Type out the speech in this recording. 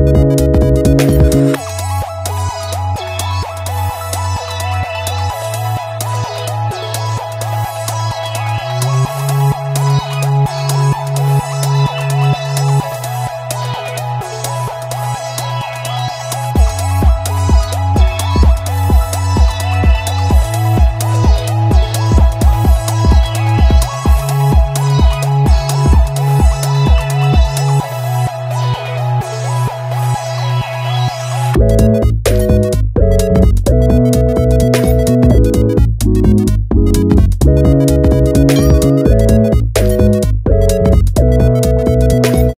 Música